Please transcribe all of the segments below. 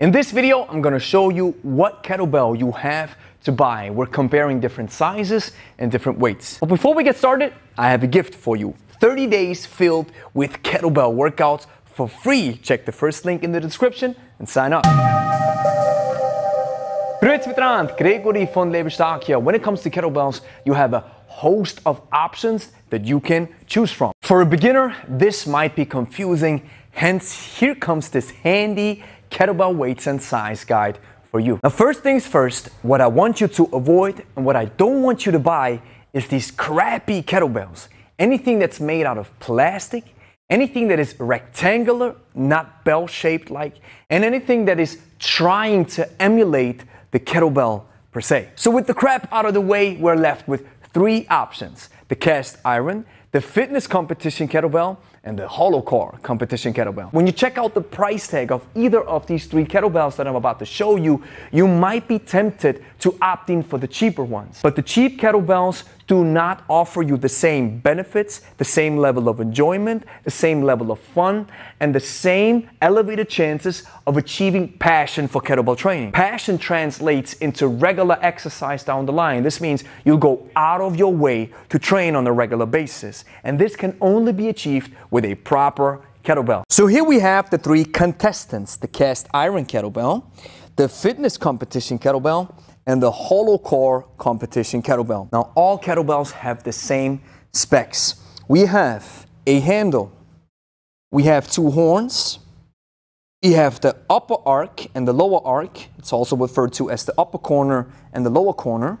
In this video, I'm gonna show you what kettlebell you have to buy. We're comparing different sizes and different weights. But before we get started, I have a gift for you. 30 days filled with kettlebell workouts for free. Check the first link in the description and sign up. Gregory von Lebe Stark here. When it comes to kettlebells, you have a host of options that you can choose from. For a beginner, this might be confusing. Hence, here comes this handy kettlebell weights and size guide for you. Now, first things first, what I want you to avoid and what I don't want you to buy is these crappy kettlebells. Anything that's made out of plastic, anything that is rectangular, not bell shaped like, and anything that is trying to emulate the kettlebell per se. So, with the crap out of the way, we're left with three options the cast iron, the fitness competition kettlebell, and the hollow core competition kettlebell. When you check out the price tag of either of these three kettlebells that I'm about to show you, you might be tempted to opt in for the cheaper ones. But the cheap kettlebells do not offer you the same benefits, the same level of enjoyment, the same level of fun, and the same elevated chances of achieving passion for kettlebell training. Passion translates into regular exercise down the line. This means you'll go out of your way to train on a regular basis. And this can only be achieved with a proper kettlebell. So here we have the three contestants the cast iron kettlebell, the fitness competition kettlebell, and the hollow core competition kettlebell. Now, all kettlebells have the same specs. We have a handle, we have two horns, we have the upper arc and the lower arc. It's also referred to as the upper corner and the lower corner.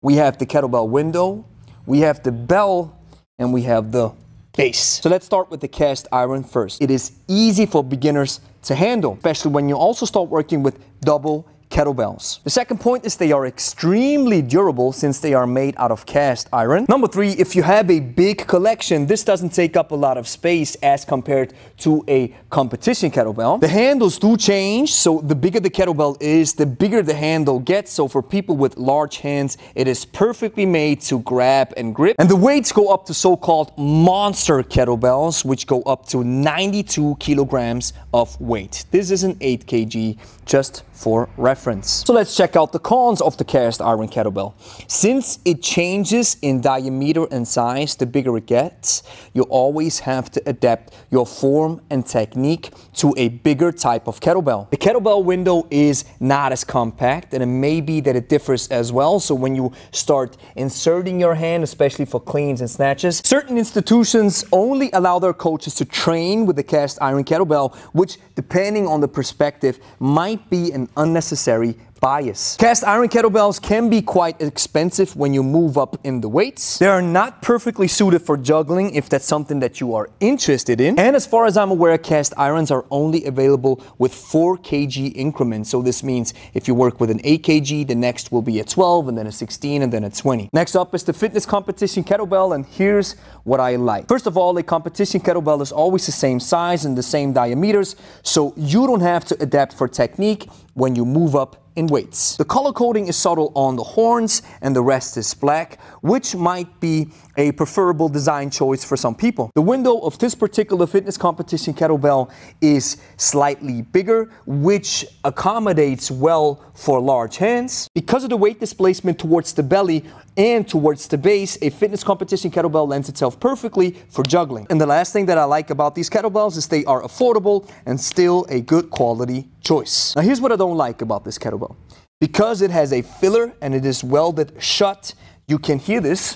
We have the kettlebell window, we have the bell, and we have the base. So let's start with the cast iron first. It is easy for beginners to handle, especially when you also start working with double kettlebells. The second point is they are extremely durable since they are made out of cast iron. Number three, if you have a big collection, this doesn't take up a lot of space as compared to a competition kettlebell. The handles do change, so the bigger the kettlebell is, the bigger the handle gets. So for people with large hands, it is perfectly made to grab and grip. And the weights go up to so-called monster kettlebells, which go up to 92 kilograms of weight. This is an 8 kg just for reference. So let's check out the cons of the cast iron kettlebell. Since it changes in diameter and size the bigger it gets, you always have to adapt your form and technique to a bigger type of kettlebell. The kettlebell window is not as compact and it may be that it differs as well. So when you start inserting your hand, especially for cleans and snatches, certain institutions only allow their coaches to train with the cast iron kettlebell, which depending on the perspective might might be an unnecessary necessary bias. Cast iron kettlebells can be quite expensive when you move up in the weights. They are not perfectly suited for juggling if that's something that you are interested in. And as far as I'm aware, cast irons are only available with 4 kg increments. So this means if you work with an 8 kg, the next will be a 12 and then a 16 and then a 20. Next up is the fitness competition kettlebell and here's what I like. First of all, a competition kettlebell is always the same size and the same diameters, so you don't have to adapt for technique when you move up in weights. The color coding is subtle on the horns and the rest is black, which might be a preferable design choice for some people. The window of this particular fitness competition kettlebell is slightly bigger, which accommodates well for large hands. Because of the weight displacement towards the belly and towards the base, a fitness competition kettlebell lends itself perfectly for juggling. And the last thing that I like about these kettlebells is they are affordable and still a good quality choice. Now here's what I don't like about this kettlebell. Because it has a filler and it is welded shut, you can hear this.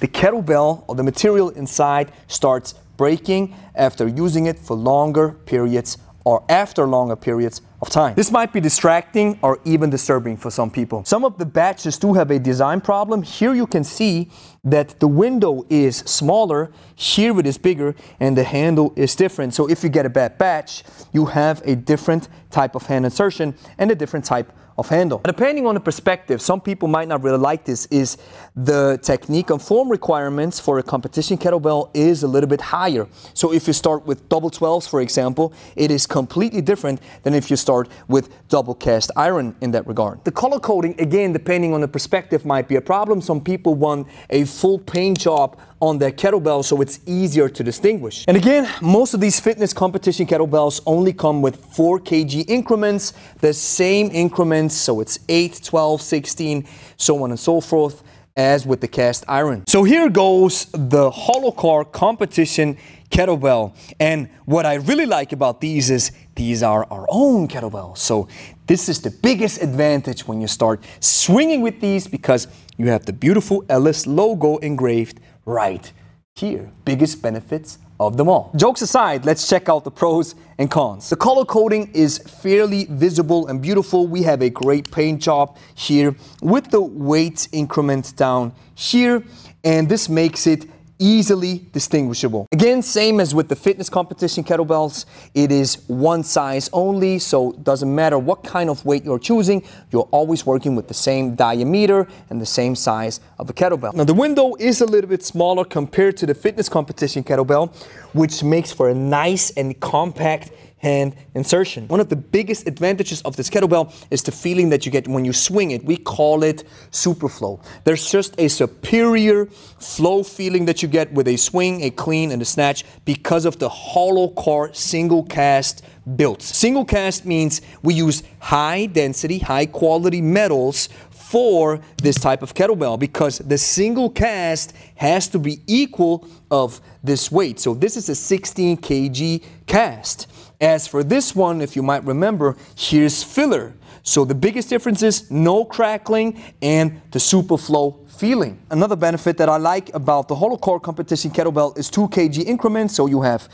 The kettlebell or the material inside starts breaking after using it for longer periods or after longer periods of time. This might be distracting or even disturbing for some people. Some of the batches do have a design problem. Here you can see that the window is smaller, here it is bigger, and the handle is different. So if you get a bad batch, you have a different type of hand insertion and a different type of handle. Depending on the perspective, some people might not really like this, is the technique and form requirements for a competition kettlebell is a little bit higher. So if you start with double 12s, for example, it is completely different than if you start with double cast iron in that regard. The color coding, again, depending on the perspective, might be a problem. Some people want a full paint job on their kettlebell so it's easier to distinguish. And again, most of these fitness competition kettlebells only come with 4 kg increments, the same increments, so it's 8, 12, 16, so on and so forth as with the cast iron. So here goes the hollow core competition kettlebell. And what I really like about these is these are our own kettlebells. So this is the biggest advantage when you start swinging with these because you have the beautiful LS logo engraved right here. Biggest benefits of them all. Jokes aside, let's check out the pros and cons. The color coding is fairly visible and beautiful. We have a great paint job here with the weight increment down here, and this makes it easily distinguishable. Again, same as with the fitness competition kettlebells, it is one size only, so it doesn't matter what kind of weight you're choosing, you're always working with the same diameter and the same size of a kettlebell. Now the window is a little bit smaller compared to the fitness competition kettlebell, which makes for a nice and compact hand insertion. One of the biggest advantages of this kettlebell is the feeling that you get when you swing it. We call it super flow. There's just a superior flow feeling that you get with a swing, a clean, and a snatch because of the hollow core single cast built. Single cast means we use high density, high quality metals for this type of kettlebell because the single cast has to be equal of this weight. So this is a 16 kg cast. As for this one, if you might remember, here's filler. So the biggest difference is no crackling and the super flow feeling. Another benefit that I like about the hollow core competition kettlebell is 2 kg increments. So you have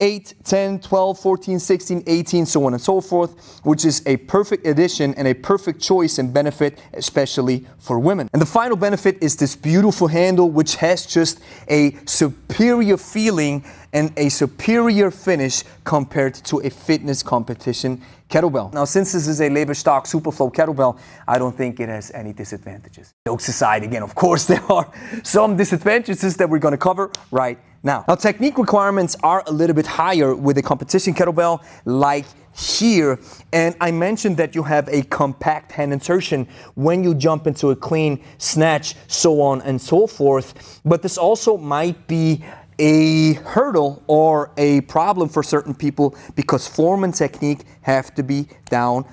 8, 10, 12, 14, 16, 18, so on and so forth, which is a perfect addition and a perfect choice and benefit, especially for women. And the final benefit is this beautiful handle, which has just a superior feeling and a superior finish compared to a fitness competition kettlebell. Now, since this is a Lebe Stark Superflow kettlebell, I don't think it has any disadvantages. Jokes aside, again, of course, there are some disadvantages that we're going to cover right now. Now, technique requirements are a little bit higher with a competition kettlebell like here. And I mentioned that you have a compact hand insertion when you jump into a clean snatch, so on and so forth. But this also might be a hurdle or a problem for certain people because form and technique have to be down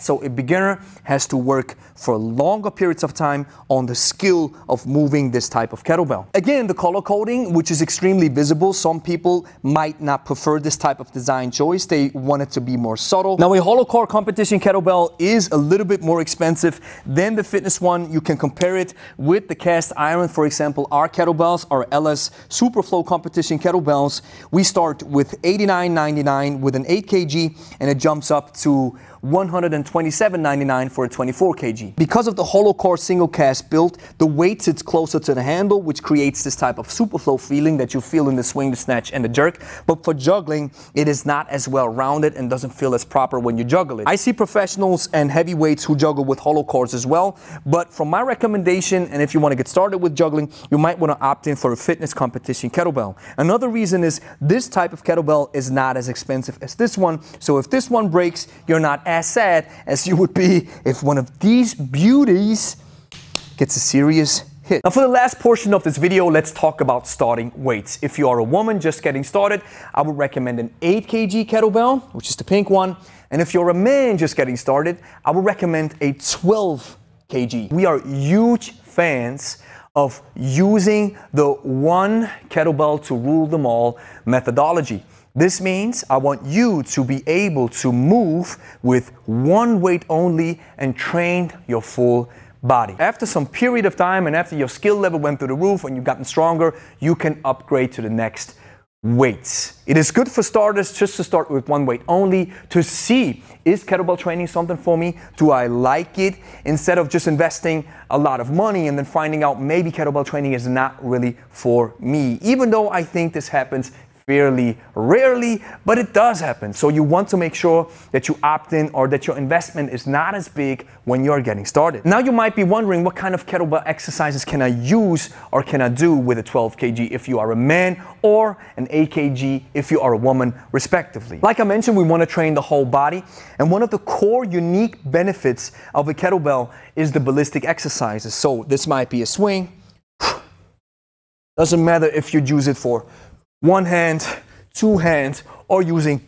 So a beginner has to work for longer periods of time on the skill of moving this type of kettlebell. Again, the color coding, which is extremely visible. Some people might not prefer this type of design choice. They want it to be more subtle. Now, a hollow core competition kettlebell is a little bit more expensive than the fitness one. You can compare it with the cast iron. For example, our kettlebells, our LS Superflow competition kettlebells, we start with $89.99 with an 8 kg and it jumps up to $127.99 for a 24 kg. Because of the hollow core single cast build, the weight sits closer to the handle, which creates this type of superflow feeling that you feel in the swing, the snatch, and the jerk. But for juggling, it is not as well rounded and doesn't feel as proper when you juggle it. I see professionals and heavyweights who juggle with hollow cores as well, but from my recommendation, and if you want to get started with juggling, you might want to opt in for a fitness competition kettlebell. Another reason is this type of kettlebell is not as expensive as this one, so if this one breaks, you're not as sad as you would be if one of these beauties gets a serious hit. Now for the last portion of this video, let's talk about starting weights. If you are a woman just getting started, I would recommend an 8 kg kettlebell, which is the pink one. And if you're a man just getting started, I would recommend a 12 kg. We are huge fans of using the one kettlebell to rule them all methodology. This means I want you to be able to move with one weight only and train your full body. After some period of time and after your skill level went through the roof and you've gotten stronger, you can upgrade to the next weights. It is good for starters just to start with one weight only to see is kettlebell training something for me? Do I like it? Instead of just investing a lot of money and then finding out maybe kettlebell training is not really for me. Even though I think this happens fairly rarely, but it does happen. So you want to make sure that you opt in or that your investment is not as big when you're getting started. Now you might be wondering what kind of kettlebell exercises can I use or can I do with a 12 kg if you are a man or an 8 kg if you are a woman respectively. Like I mentioned, we want to train the whole body and one of the core unique benefits of a kettlebell is the ballistic exercises. So this might be a swing. Doesn't matter if you use it for one hand, two hands, or using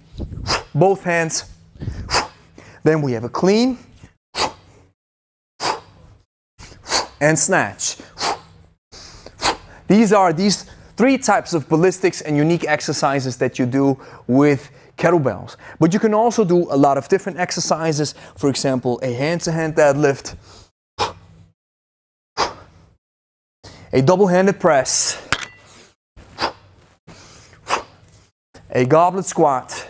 both hands. Then we have a clean and snatch. These are these three types of ballistics and unique exercises that you do with kettlebells. But you can also do a lot of different exercises. For example, a hand-to-hand deadlift, a double-handed press, a goblet squat.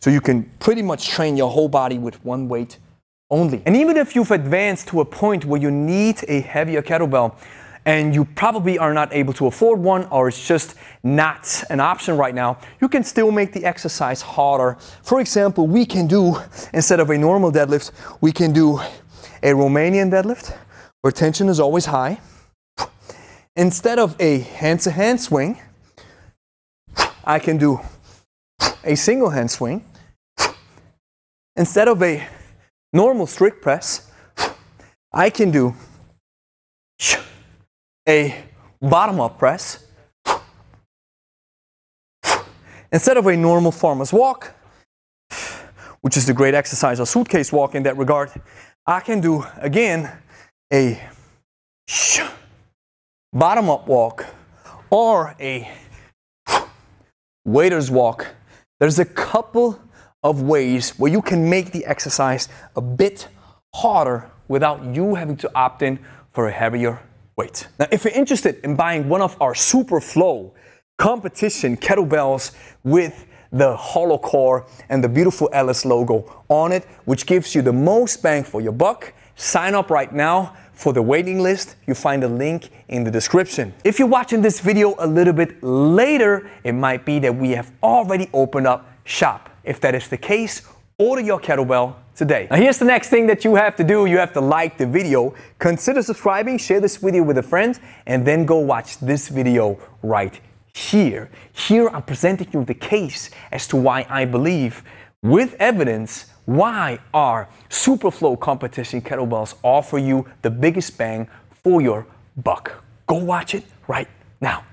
So you can pretty much train your whole body with one weight only. And even if you've advanced to a point where you need a heavier kettlebell, and you probably are not able to afford one or it's just not an option right now, you can still make the exercise harder. For example, we can do, instead of a normal deadlift, we can do a Romanian deadlift where tension is always high. Instead of a hand to hand swing, I can do a single hand swing. Instead of a normal strict press, I can do a bottom up press. Instead of a normal farmer's walk, which is the great exercise or suitcase walk in that regard, I can do again a bottom up walk or a waiter's walk. There's a couple of ways where you can make the exercise a bit harder without you having to opt in for a heavier weight. Now, if you're interested in buying one of our Super Flow competition kettlebells with the hollow core and the beautiful LS logo on it, which gives you the most bang for your buck, sign up right now for the waiting list, you find a link in the description. If you're watching this video a little bit later, it might be that we have already opened up shop. If that is the case, order your kettlebell today. Now here's the next thing that you have to do. You have to like the video, consider subscribing, share this video with a friend, and then go watch this video right here. Here I'm presenting you the case as to why I believe with evidence why are Superflow competition kettlebells offer you the biggest bang for your buck. Go watch it right now.